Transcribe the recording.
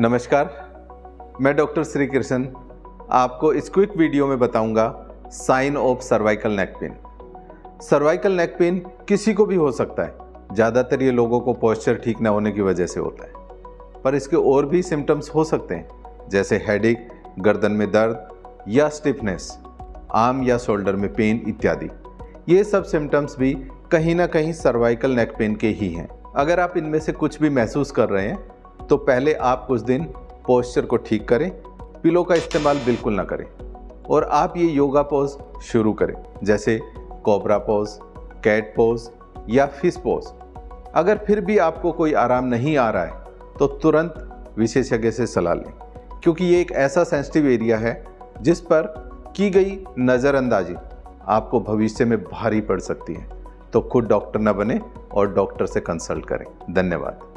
नमस्कार, मैं डॉक्टर श्री कृष्ण आपको इस क्विक वीडियो में बताऊँगा sign of cervical neck pain. Cervical neck pain किसी को भी हो सकता है, ज़्यादातर ये लोगों को पोस्चर ठीक ना होने की वजह से होता है। पर इसके और भी सिम्टम्स हो सकते हैं, जैसे हेडिक गर्दन में दर्द या स्टिफनेस आर्म या शोल्डर में पेन इत्यादि। ये सब सिम्टम्स भी कहीं ना कहीं सर्वाइकल नेक पेन के ही हैं। अगर आप इनमें से कुछ भी महसूस कर रहे हैं तो पहले आप कुछ दिन पोस्चर को ठीक करें पिलो का इस्तेमाल बिल्कुल ना करें और आप ये योगा पोज शुरू करें, जैसे कोबरा पोज कैट पोज या फ़िश पोज अगर फिर भी आपको कोई आराम नहीं आ रहा है तो तुरंत विशेषज्ञ से सलाह लें, क्योंकि ये एक ऐसा सेंसिटिव एरिया है जिस पर की गई नज़रअंदाजी आपको भविष्य में भारी पड़ सकती है। तो खुद डॉक्टर न बने और डॉक्टर से कंसल्ट करें। धन्यवाद।